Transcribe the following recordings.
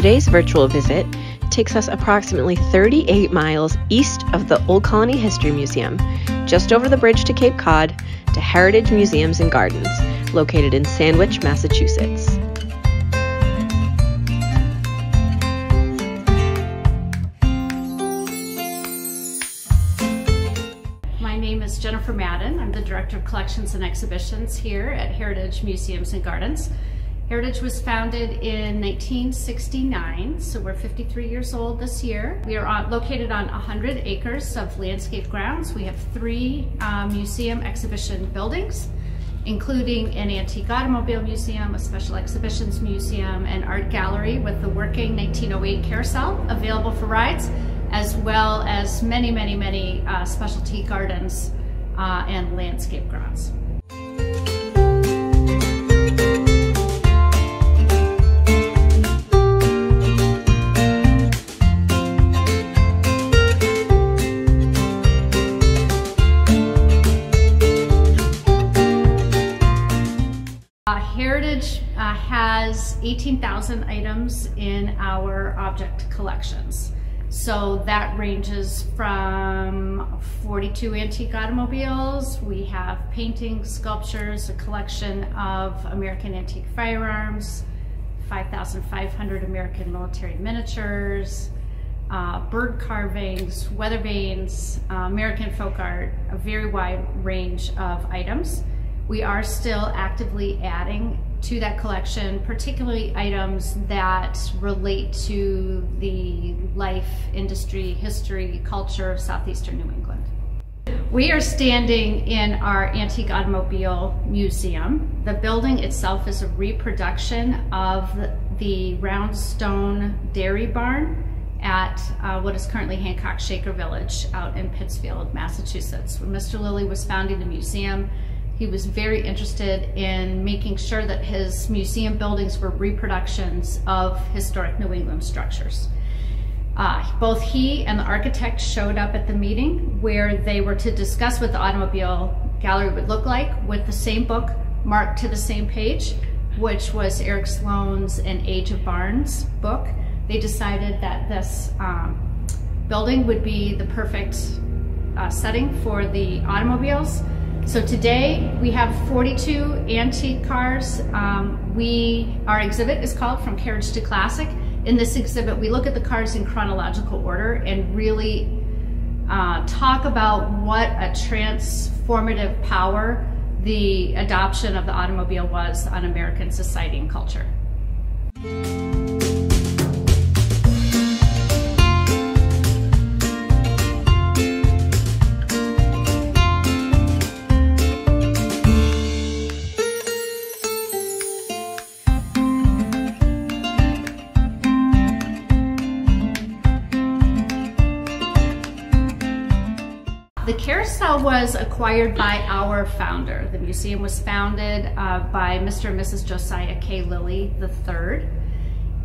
Today's virtual visit takes us approximately 38 miles east of the Old Colony History Museum, just over the bridge to Cape Cod, to Heritage Museums and Gardens, located in Sandwich, Massachusetts. My name is Jennifer Madden. I'm the Director of Collections and Exhibitions here at Heritage Museums and Gardens. Heritage was founded in 1969, so we're 53 years old this year. We are on, located on 100 acres of landscape grounds. We have three uh, museum exhibition buildings, including an antique automobile museum, a special exhibitions museum, an art gallery with the working 1908 carousel available for rides, as well as many, many, many uh, specialty gardens uh, and landscape grounds. 18,000 items in our object collections. So that ranges from 42 antique automobiles, we have paintings, sculptures, a collection of American antique firearms, 5,500 American military miniatures, uh, bird carvings, weather vanes, uh, American folk art, a very wide range of items. We are still actively adding to that collection, particularly items that relate to the life, industry, history, culture of southeastern New England. We are standing in our antique automobile museum. The building itself is a reproduction of the round stone dairy barn at uh, what is currently Hancock Shaker Village out in Pittsfield, Massachusetts. When Mr. Lilly was founding the museum, he was very interested in making sure that his museum buildings were reproductions of historic New England structures. Uh, both he and the architect showed up at the meeting where they were to discuss what the automobile gallery would look like with the same book marked to the same page, which was Eric Sloane's An Age of Barns book. They decided that this um, building would be the perfect uh, setting for the automobiles. So today we have 42 antique cars. Um, we, our exhibit is called From Carriage to Classic. In this exhibit, we look at the cars in chronological order and really uh, talk about what a transformative power the adoption of the automobile was on American society and culture. Acquired by our founder. The museum was founded uh, by Mr. and Mrs. Josiah K. Lilly III.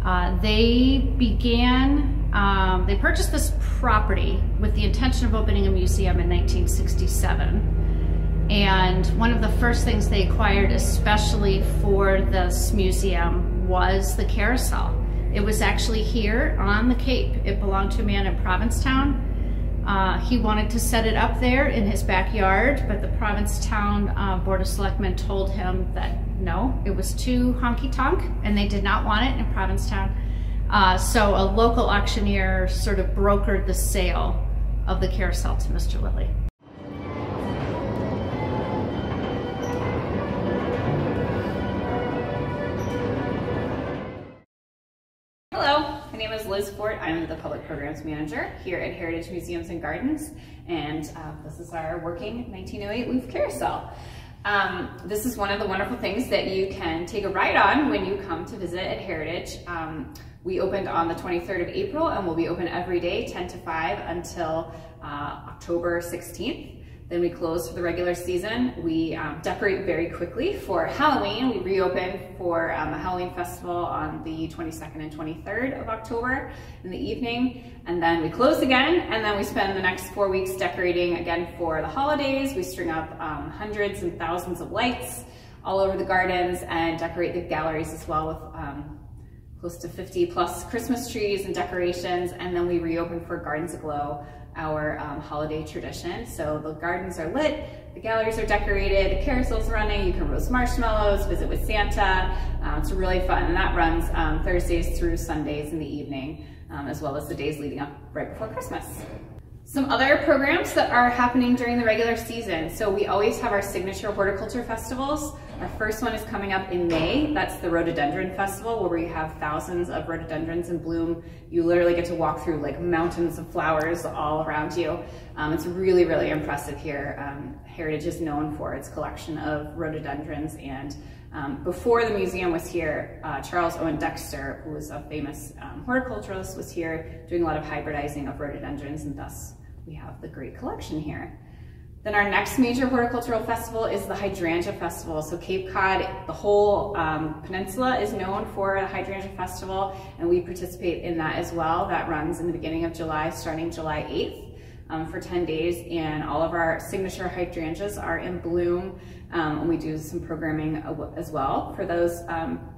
Uh, they began, um, they purchased this property with the intention of opening a museum in 1967. And one of the first things they acquired, especially for this museum, was the carousel. It was actually here on the Cape. It belonged to a man in Provincetown uh, he wanted to set it up there in his backyard, but the Provincetown uh, Board of Selectmen told him that no, it was too honky-tonk and they did not want it in Provincetown. Uh, so a local auctioneer sort of brokered the sale of the carousel to Mr. Lilly. I'm the Public Programs Manager here at Heritage Museums and Gardens, and uh, this is our working 1908 Looff Carousel. Um, this is one of the wonderful things that you can take a ride on when you come to visit at Heritage. Um, we opened on the 23rd of April and we'll be open every day 10 to 5 until uh, October 16th. Then we close for the regular season. We um, decorate very quickly for Halloween. We reopen for um, a Halloween festival on the 22nd and 23rd of October in the evening. And then we close again, and then we spend the next four weeks decorating again for the holidays. We string up um, hundreds and thousands of lights all over the gardens and decorate the galleries as well with um, close to 50 plus Christmas trees and decorations, and then we reopen for Gardens Aglow, our um, holiday tradition. So the gardens are lit, the galleries are decorated, the carousel's running, you can roast marshmallows, visit with Santa. Uh, it's really fun, and that runs um, Thursdays through Sundays in the evening, um, as well as the days leading up right before Christmas. Some other programs that are happening during the regular season. So we always have our signature horticulture festivals. Our first one is coming up in May. That's the Rhododendron Festival where we have thousands of rhododendrons in bloom. You literally get to walk through like mountains of flowers all around you. Um, it's really, really impressive here. Um, Heritage is known for its collection of rhododendrons and um, before the museum was here, uh, Charles Owen Dexter, who was a famous um, horticulturalist, was here doing a lot of hybridizing of rhododendrons, and thus we have the great collection here. Then our next major horticultural festival is the Hydrangea Festival. So Cape Cod, the whole um, peninsula is known for the Hydrangea Festival, and we participate in that as well. That runs in the beginning of July, starting July 8th um, for 10 days and all of our signature hydrangeas are in bloom um, and we do some programming as well for those um,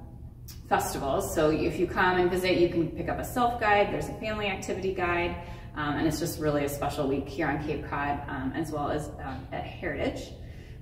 festivals. So if you come and visit, you can pick up a self-guide, there's a family activity guide, um, and it's just really a special week here on Cape Cod um, as well as um, at Heritage.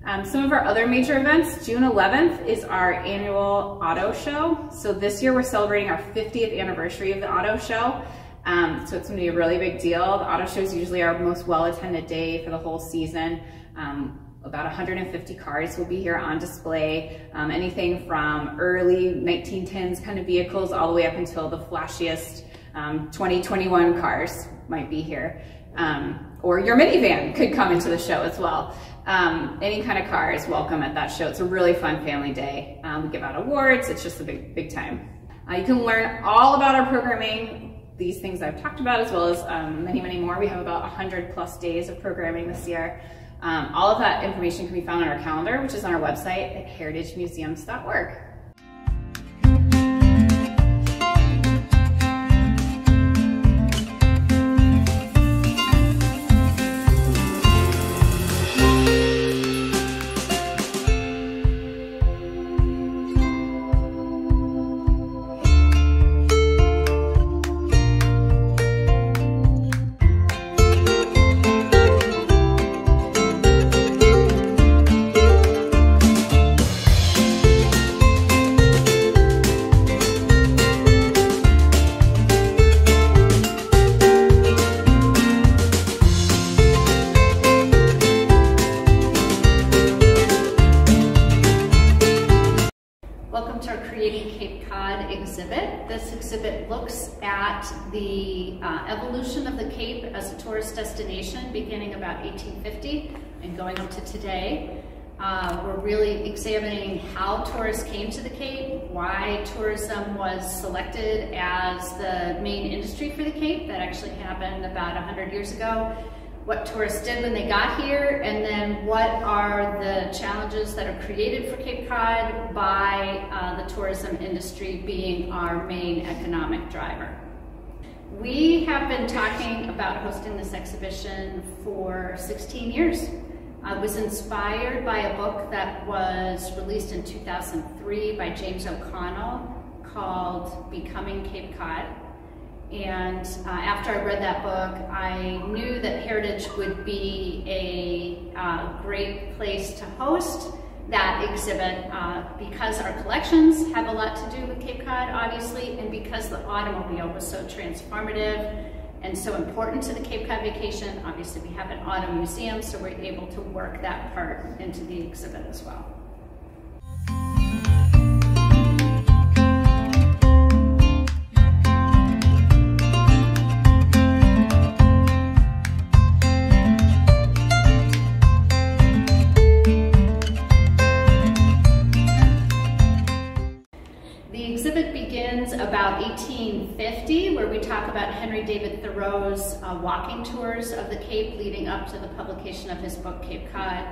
Um, some of our other major events, June 11th is our annual auto show. So this year we're celebrating our 50th anniversary of the auto show. Um, so it's gonna be a really big deal. The auto show is usually our most well-attended day for the whole season. Um, about 150 cars will be here on display. Anything from early 1910s kind of vehicles all the way up until the flashiest um, 2021 cars might be here. Um, or your minivan could come into the show as well. Um, any kind of car is welcome at that show. It's a really fun family day. Um, we give out awards. It's just a big, big time. Uh, you can learn all about our programming these things I've talked about, as well as um, many, many more. We have about 100 plus days of programming this year. Um, all of that information can be found on our calendar, which is on our website at heritagemuseums.org. evolution of the Cape as a tourist destination beginning about 1850 and going up to today. Uh, we're really examining how tourists came to the Cape, why tourism was selected as the main industry for the Cape. That actually happened about 100 years ago. What tourists did when they got here, and then what are the challenges that are created for Cape Cod by uh, the tourism industry being our main economic driver. We have been talking about hosting this exhibition for 16 years. I was inspired by a book that was released in 2003 by James O'Connell called Becoming Cape Cod. And uh, after I read that book, I knew that Heritage would be a uh, great place to host that exhibit uh, because our collections have a lot to do with Cape Cod, obviously, and because the automobile was so transformative and so important to the Cape Cod vacation. Obviously, we have an auto museum, so we're able to work that part into the exhibit as well. Uh, walking tours of the Cape leading up to the publication of his book, Cape Cod.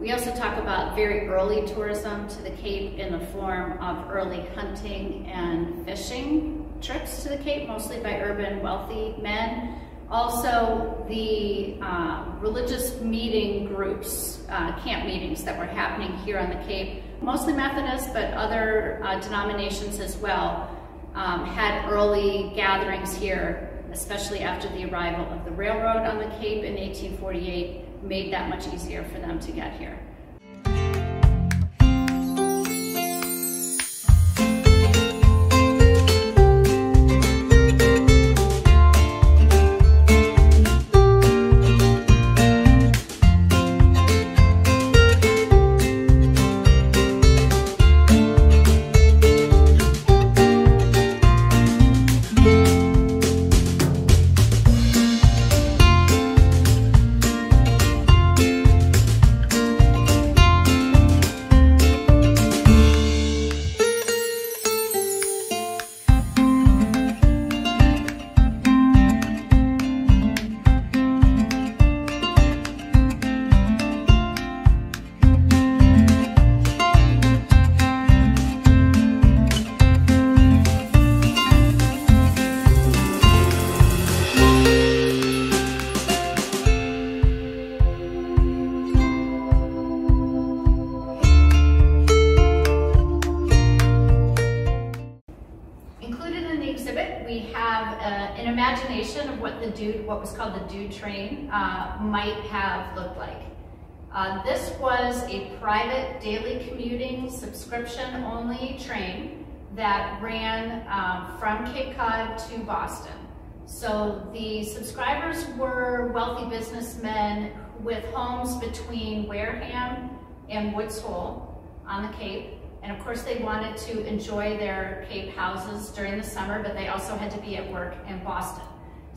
We also talk about very early tourism to the Cape in the form of early hunting and fishing trips to the Cape, mostly by urban wealthy men. Also, the uh, religious meeting groups, uh, camp meetings that were happening here on the Cape, mostly Methodist, but other uh, denominations as well, um, had early gatherings here, especially after the arrival of the railroad on the Cape in 1848, made that much easier for them to get here. Was called the dude train, uh, might have looked like. Uh, this was a private daily commuting subscription only train that ran um, from Cape Cod to Boston. So the subscribers were wealthy businessmen with homes between Wareham and Woods Hole on the Cape. And of course they wanted to enjoy their Cape houses during the summer, but they also had to be at work in Boston.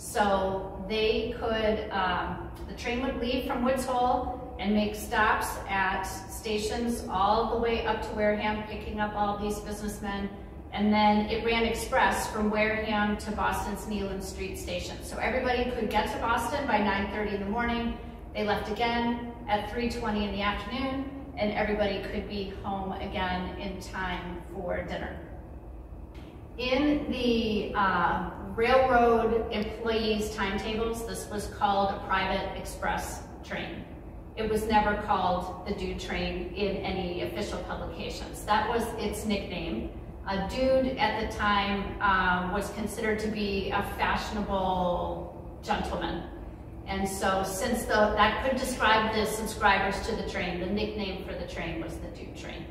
So they could, um, the train would leave from Woods Hole and make stops at stations all the way up to Wareham, picking up all these businessmen. And then it ran express from Wareham to Boston's Kneeland Street station. So everybody could get to Boston by 9.30 in the morning. They left again at 3.20 in the afternoon and everybody could be home again in time for dinner. In the uh, railroad employees' timetables, this was called a private express train. It was never called the Dude train in any official publications. That was its nickname. A dude at the time um, was considered to be a fashionable gentleman. And so since the, that could describe the subscribers to the train, the nickname for the train was the Dude train.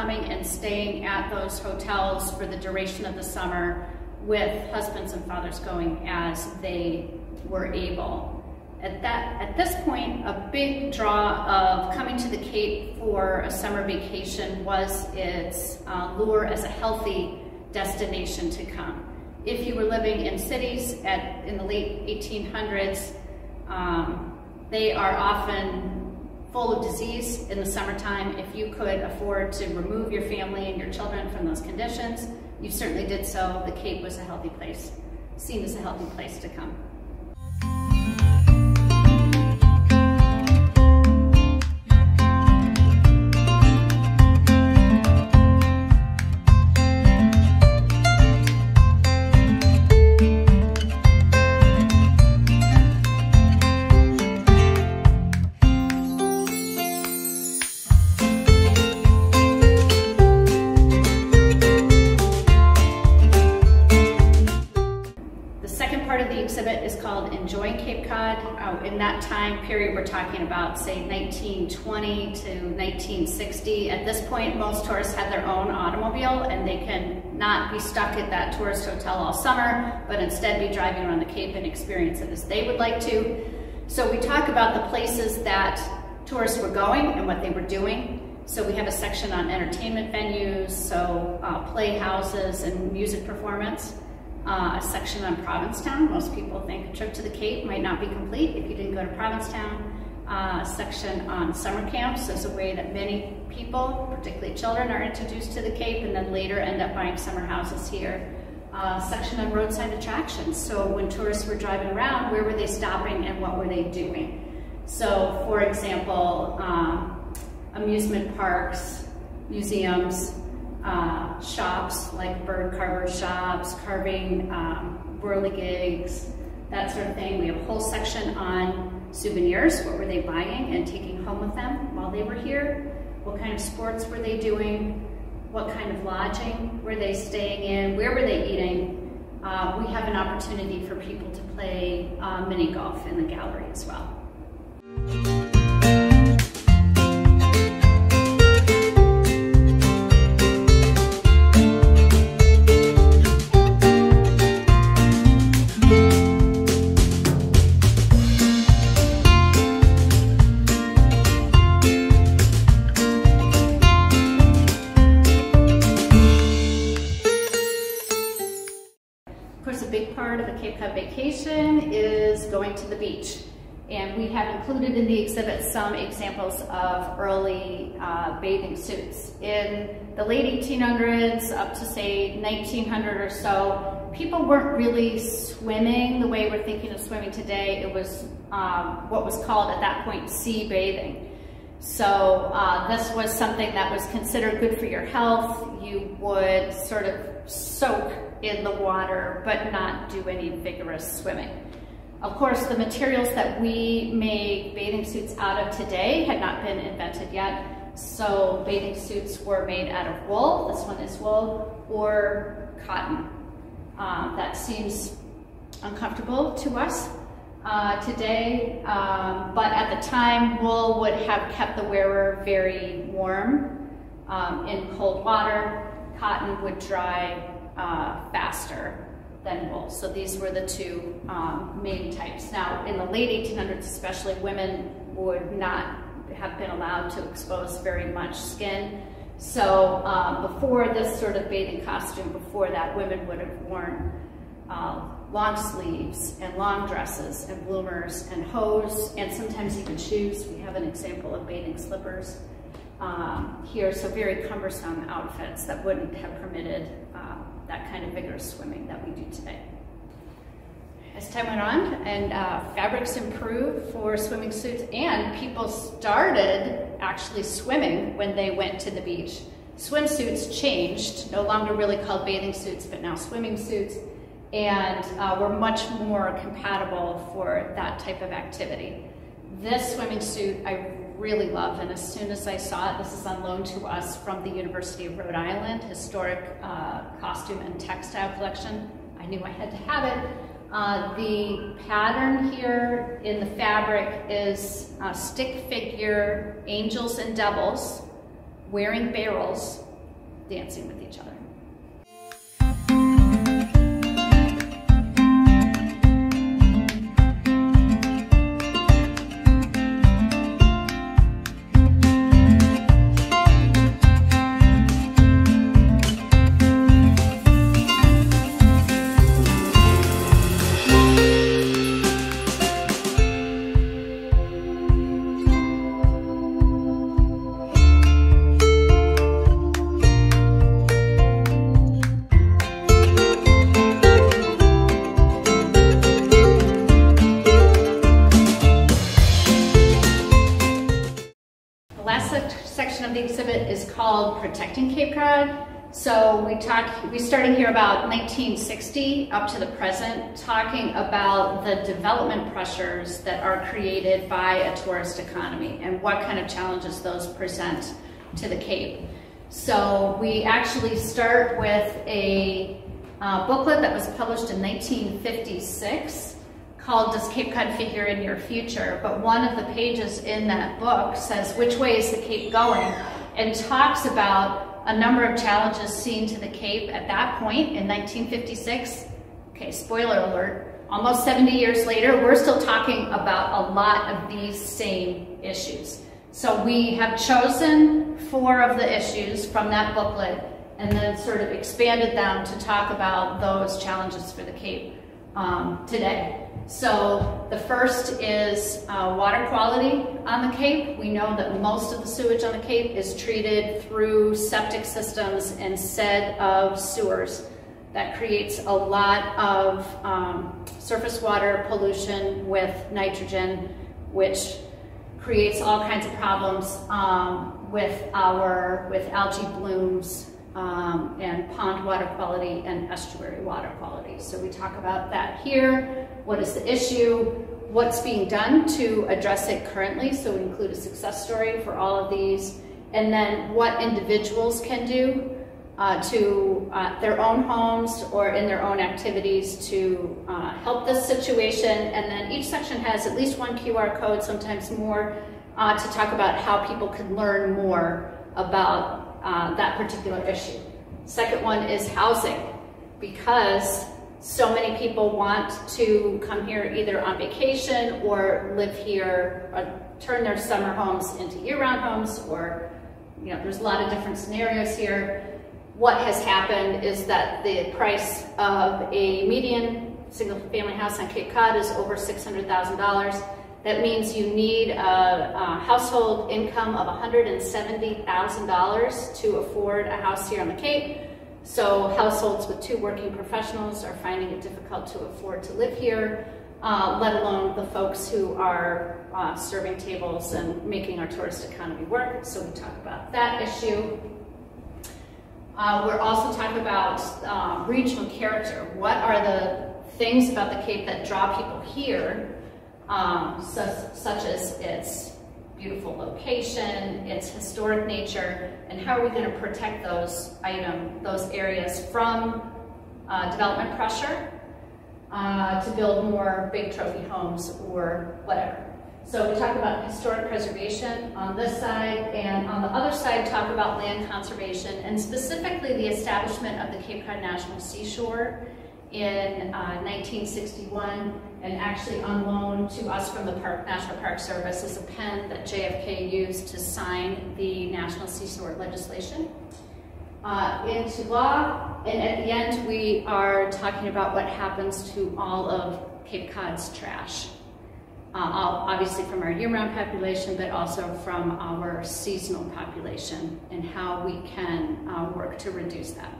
Coming and staying at those hotels for the duration of the summer with husbands and fathers going as they were able. At, that, at this point, a big draw of coming to the Cape for a summer vacation was its uh, lure as a healthy destination to come. If you were living in cities at, in the late 1800s, um, they are often full of disease in the summertime. If you could afford to remove your family and your children from those conditions, you certainly did so. The Cape was a healthy place, seen as a healthy place to come. 1960. At this point, most tourists have their own automobile and they can not be stuck at that tourist hotel all summer, but instead be driving around the Cape and experience it as they would like to. So we talk about the places that tourists were going and what they were doing. So we have a section on entertainment venues, so uh, playhouses and music performance uh, a section on Provincetown. Most people think a trip to the Cape might not be complete if you didn't go to Provincetown. Uh, section on summer camps as a way that many people, particularly children, are introduced to the Cape and then later end up buying summer houses here. Uh, section on roadside attractions. So when tourists were driving around, where were they stopping and what were they doing? So for example, um, amusement parks, museums, uh, shops like bird carver shops, carving, um, whirligigs, that sort of thing. We have a whole section on souvenirs. What were they buying and taking home with them while they were here? What kind of sports were they doing? What kind of lodging were they staying in? Where were they eating? Uh, we have an opportunity for people to play uh, mini golf in the gallery as well. Exhibit some examples of early uh, bathing suits. In the late 1800s up to say 1900 or so, people weren't really swimming the way we're thinking of swimming today. It was um, what was called at that point sea bathing. So uh, this was something that was considered good for your health. You would sort of soak in the water, but not do any vigorous swimming. Of course, the materials that we make bathing suits out of today had not been invented yet. So bathing suits were made out of wool, this one is wool, or cotton. Uh, that seems uncomfortable to us uh, today, um, but at the time, wool would have kept the wearer very warm um, in cold water. Cotton would dry uh, faster than wool. So these were the two um, main types. Now, in the late 1800s especially, women would not have been allowed to expose very much skin. So um, before this sort of bathing costume, before that, women would have worn uh, long sleeves and long dresses and bloomers and hose and sometimes even shoes. We have an example of bathing slippers um, here, so very cumbersome outfits that wouldn't have permitted that kind of vigorous swimming that we do today. As time went on and uh, fabrics improved for swimming suits and people started actually swimming when they went to the beach. Swimsuits changed, no longer really called bathing suits, but now swimming suits, and uh, were much more compatible for that type of activity. This swimming suit I really love, and as soon as I saw it, this is on loan to us from the University of Rhode Island Historic uh, Costume and Textile Collection. I knew I had to have it. Uh, the pattern here in the fabric is uh, stick figure angels and devils wearing barrels dancing with each other. Started here about 1960 up to the present, talking about the development pressures that are created by a tourist economy and what kind of challenges those present to the Cape. So we actually start with a uh, booklet that was published in 1956 called Does Cape Cod Figure in Your Future? But one of the pages in that book says, Which way is the Cape going? and talks about a number of challenges seen to the Cape at that point in 1956. Okay, spoiler alert, almost 70 years later, we're still talking about a lot of these same issues. So we have chosen four of the issues from that booklet and then sort of expanded them to talk about those challenges for the Cape um, today. So the first is uh, water quality on the Cape. We know that most of the sewage on the Cape is treated through septic systems instead of sewers. That creates a lot of um, surface water pollution with nitrogen, which creates all kinds of problems um, with our with algae blooms um, and pond water quality and estuary water quality. So we talk about that here what is the issue, what's being done to address it currently, so we include a success story for all of these, and then what individuals can do uh, to uh, their own homes or in their own activities to uh, help this situation. And then each section has at least one QR code, sometimes more, uh, to talk about how people can learn more about uh, that particular issue. Second one is housing, because so many people want to come here either on vacation or live here, or turn their summer homes into year-round homes, or you know, there's a lot of different scenarios here. What has happened is that the price of a median single-family house on Cape Cod is over $600,000. That means you need a, a household income of $170,000 to afford a house here on the Cape. So households with two working professionals are finding it difficult to afford to live here, uh, let alone the folks who are uh, serving tables and making our tourist economy work. So we talk about that issue. Uh, we're also talking about uh, regional character. What are the things about the Cape that draw people here, um, such, as its beautiful location, its historic nature, and how are we going to protect those item, those areas from uh, development pressure uh, to build more big trophy homes or whatever. So we talk about historic preservation on this side, and on the other side talk about land conservation, and specifically the establishment of the Cape Cod National Seashore in uh, 1961 and actually on loan to us from the Park, National Park Service is a pen that JFK used to sign the National Seashore legislation uh, into law. And at the end, we are talking about what happens to all of Cape Cod's trash. Uh, obviously from our year-round population, but also from our seasonal population and how we can uh, work to reduce that.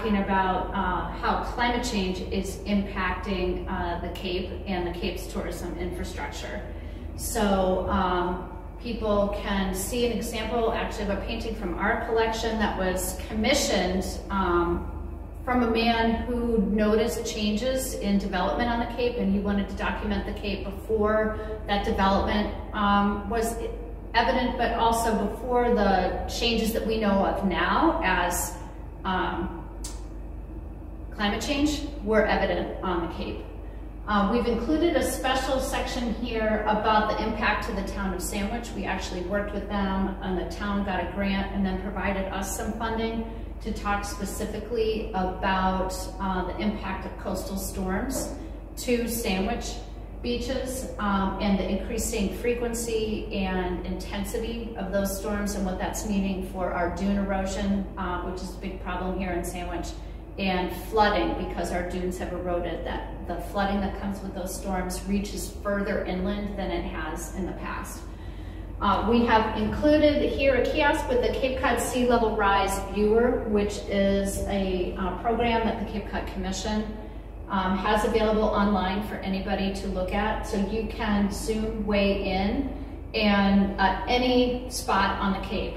Talking about uh, how climate change is impacting uh, the Cape and the Cape's tourism infrastructure. So um, people can see an example actually of a painting from our collection that was commissioned um, from a man who noticed changes in development on the Cape and he wanted to document the Cape before that development um, was evident, but also before the changes that we know of now as um, climate change were evident on the Cape. Um, we've included a special section here about the impact to the town of Sandwich. We actually worked with them and the town got a grant and then provided us some funding to talk specifically about uh, the impact of coastal storms to Sandwich beaches um, and the increasing frequency and intensity of those storms and what that's meaning for our dune erosion, uh, which is a big problem here in Sandwich, and flooding because our dunes have eroded. That the flooding that comes with those storms reaches further inland than it has in the past. Uh, we have included here a kiosk with the Cape Cod Sea Level Rise Viewer, which is a uh, program that the Cape Cod Commission um, has available online for anybody to look at. So you can zoom way in and uh, any spot on the Cape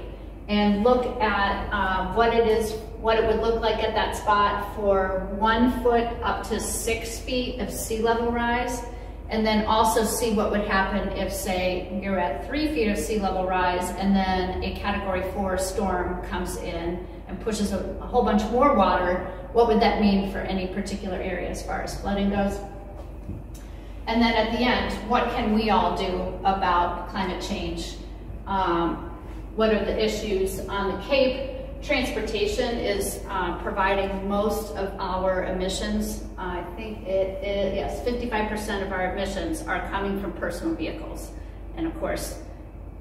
and look at uh, what it is, what it would look like at that spot for one foot up to six feet of sea level rise. and then also see what would happen if, say, you're at three feet of sea level rise and then a category four storm comes in and pushes a, a whole bunch more water. What would that mean for any particular area as far as flooding goes? And then at the end, what can we all do about climate change? Um, what are the issues on the Cape? Transportation is uh, providing most of our emissions. I think it is, yes, 55% of our emissions are coming from personal vehicles. And of course,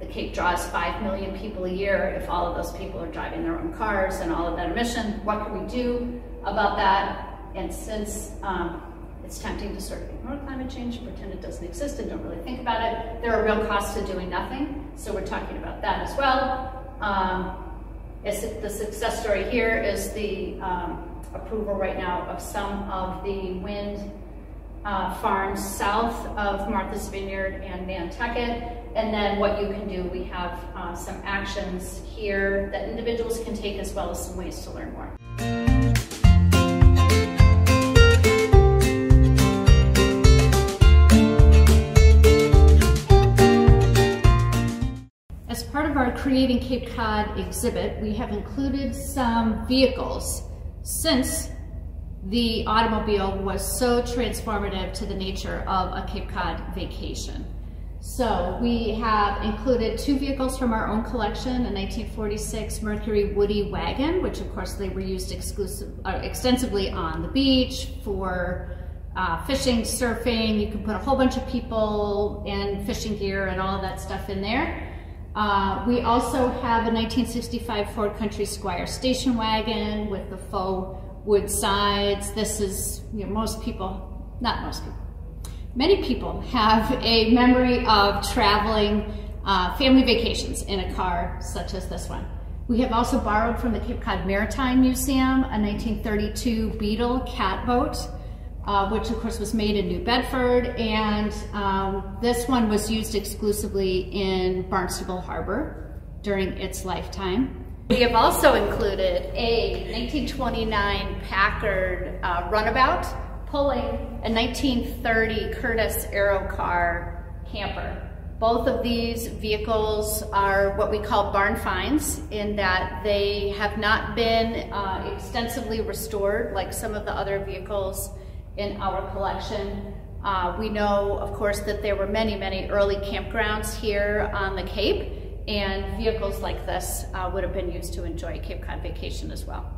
the Cape draws 5 million people a year. If all of those people are driving their own cars and all of that emission, what can we do about that? And since um, it's tempting to sort of ignore climate change and pretend it doesn't exist and don't really think about it. There are real costs to doing nothing, so we're talking about that as well. Um, the success story here is the um, approval right now of some of the wind uh, farms south of Martha's Vineyard and Nantucket. And then what you can do, we have uh, some actions here that individuals can take as well as some ways to learn more. Creating Cape Cod exhibit, we have included some vehicles since the automobile was so transformative to the nature of a Cape Cod vacation. So we have included two vehicles from our own collection, a 1946 Mercury Woody wagon, which of course they were used uh, extensively on the beach for uh, fishing, surfing. You can put a whole bunch of people and fishing gear and all that stuff in there. Uh, we also have a 1965 Ford Country Squire station wagon with the faux wood sides. This is, you know, most people, not most people, many people have a memory of traveling uh, family vacations in a car such as this one. We have also borrowed from the Cape Cod Maritime Museum a 1932 Beetle catboat uh, which of course was made in New Bedford, and um, this one was used exclusively in Barnstable Harbor during its lifetime. We have also included a 1929 Packard uh, runabout pulling a 1930 Curtiss Aerocar camper. Both of these vehicles are what we call barn finds in that they have not been uh, extensively restored like some of the other vehicles in our collection. Uh, we know, of course, that there were many, many early campgrounds here on the Cape, and vehicles like this uh, would have been used to enjoy Cape Cod vacation as well.